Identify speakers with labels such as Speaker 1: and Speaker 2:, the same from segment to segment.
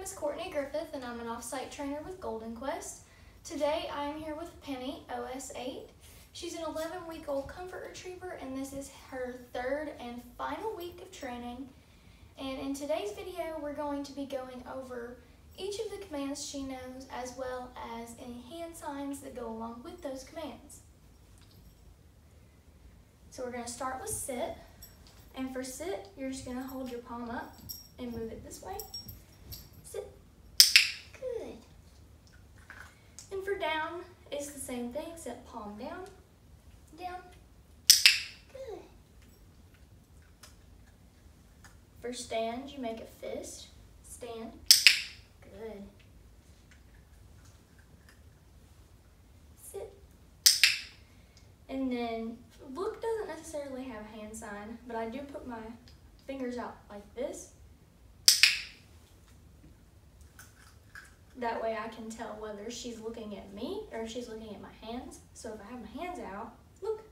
Speaker 1: name is Courtney Griffith and I'm an off-site trainer with Golden Quest. Today I am here with Penny, OS 8. She's an 11-week-old comfort retriever and this is her third and final week of training. And in today's video we're going to be going over each of the commands she knows as well as any hand signs that go along with those commands. So we're going to start with sit. And for sit, you're just going to hold your palm up and move it this way. Sit. Good. And for down, it's the same thing, except palm down, down. Good. For stand, you make a fist. Stand. Good. Sit. And then look doesn't necessarily have a hand sign, but I do put my fingers out like this. That way I can tell whether she's looking at me or she's looking at my hands. So if I have my hands out, look,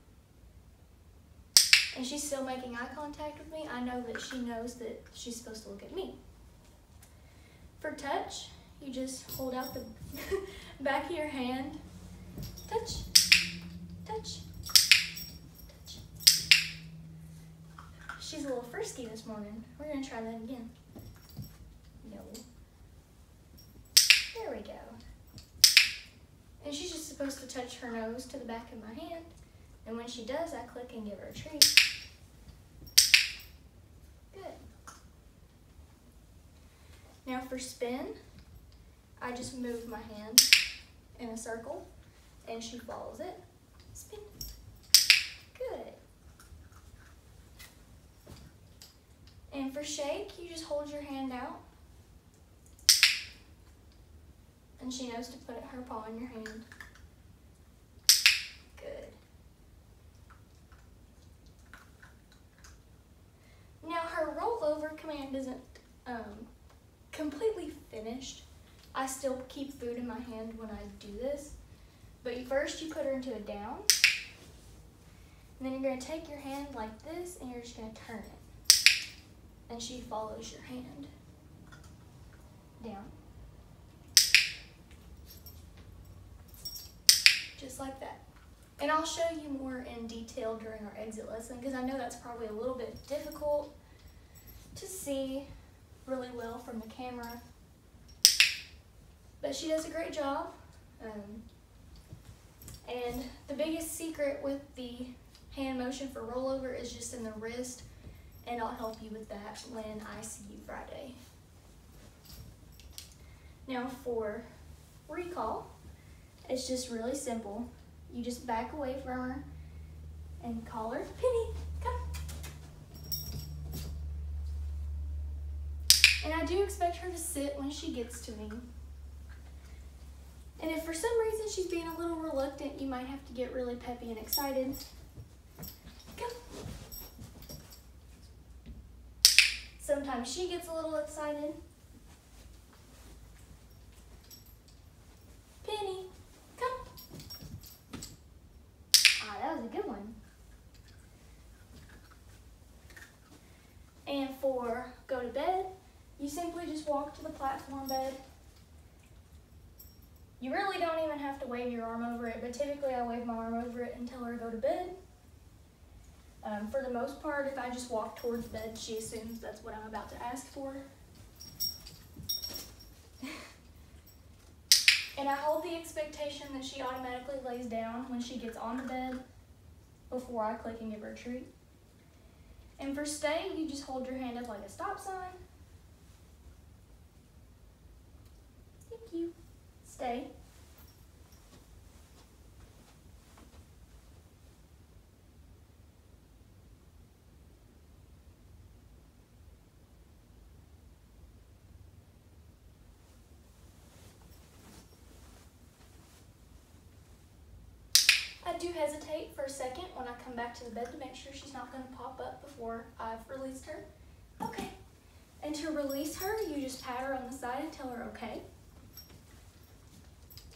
Speaker 1: and she's still making eye contact with me, I know that she knows that she's supposed to look at me. For touch, you just hold out the back of your hand, touch, touch, touch. She's a little frisky this morning. We're gonna try that again. No. There we go. And she's just supposed to touch her nose to the back of my hand. And when she does, I click and give her a treat. Good. Now for spin, I just move my hand in a circle and she follows it. Spin. Good. And for shake, you just hold your hand out and she knows to put her paw in your hand. Good. Now rollover command isn't um, completely finished. I still keep food in my hand when I do this. But first you put her into a down. And then you're going to take your hand like this and you're just going to turn it. And she follows your hand. Down. Just like that. And I'll show you more in detail during our exit lesson because I know that's probably a little bit difficult to see really well from the camera. But she does a great job. Um, and the biggest secret with the hand motion for rollover is just in the wrist. And I'll help you with that when I see you Friday. Now for recall, it's just really simple. You just back away from her and call her, Penny, come. And I do expect her to sit when she gets to me. And if for some reason she's being a little reluctant, you might have to get really peppy and excited. Come. Sometimes she gets a little excited. Penny, come. Ah, that was a good one. And for go to bed, you simply just walk to the platform bed. You really don't even have to wave your arm over it, but typically I wave my arm over it and tell her to go to bed. Um, for the most part, if I just walk towards bed, she assumes that's what I'm about to ask for. and I hold the expectation that she automatically lays down when she gets on the bed before I click and give her a treat. And for stay, you just hold your hand up like a stop sign. Thank you. Stay. I do hesitate for a second when I come back to the bed to make sure she's not going to pop up before I've released her. Okay. And to release her, you just pat her on the side and tell her okay.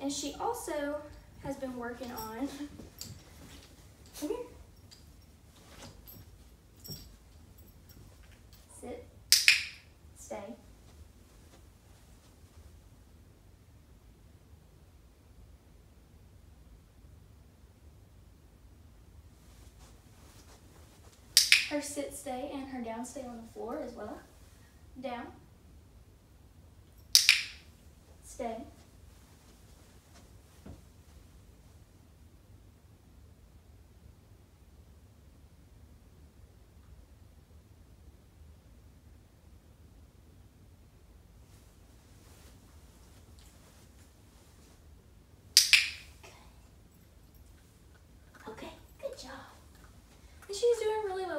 Speaker 1: And she also has been working on, come here. Sit, stay. Her sit stay and her down stay on the floor as well. Down, stay.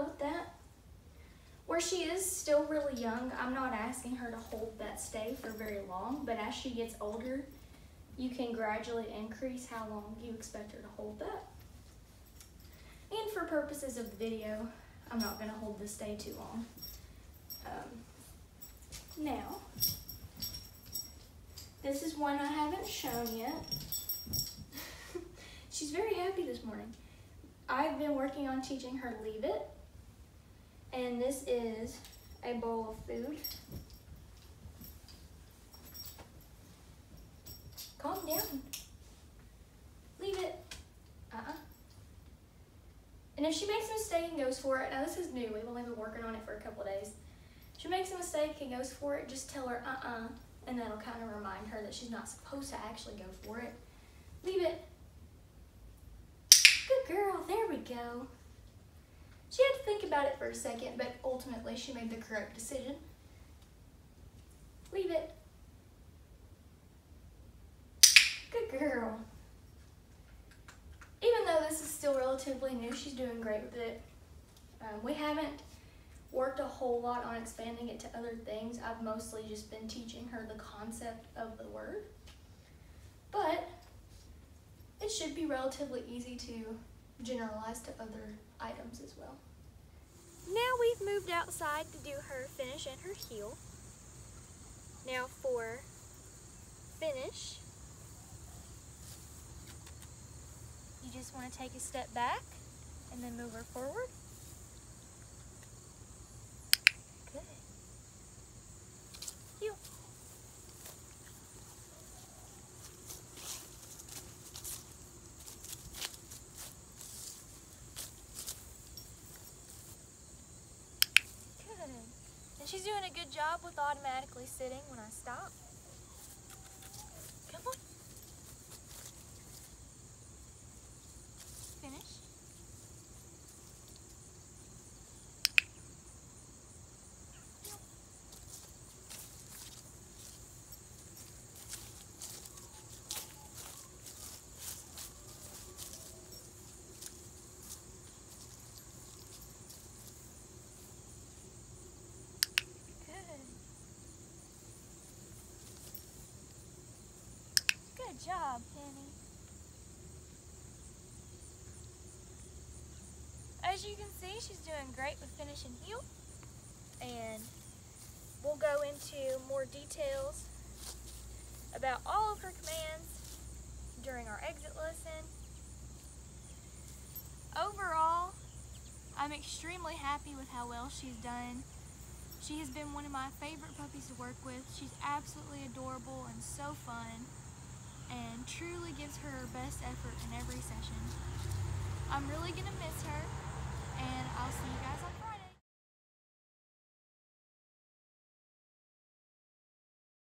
Speaker 1: With that. Where she is still really young, I'm not asking her to hold that stay for very long, but as she gets older, you can gradually increase how long you expect her to hold that. And for purposes of the video, I'm not going to hold the stay too long. Um, now, this is one I haven't shown yet. She's very happy this morning. I've been working on teaching her leave it. And this is a bowl of food. Calm down. Leave it. Uh-uh. And if she makes a mistake and goes for it, now this is new, we've only been working on it for a couple days. If she makes a mistake and goes for it, just tell her uh-uh, and that'll kind of remind her that she's not supposed to actually go for it. Leave it. Good girl, there we go. She had to think about it for a second, but ultimately she made the correct decision. Leave it. Good girl. Even though this is still relatively new, she's doing great with it. Um, we haven't worked a whole lot on expanding it to other things. I've mostly just been teaching her the concept of the word. But it should be relatively easy to generalize to other items as well. Now we've moved outside to do her finish and her heel. Now for finish, you just want to take a step back and then move her forward. Good. Heel. Good. And she's doing a good job with automatically sitting when I stop. Come on. Finish. Good. Good job, Penny. As you can see, she's doing great with finish and heel. And we'll go into more details about all of her commands during our exit lesson. Overall, I'm extremely happy with how well she's done. She has been one of my favorite puppies to work with. She's absolutely adorable and so fun and truly gives her her best effort in every session. I'm really going to miss her and I'll see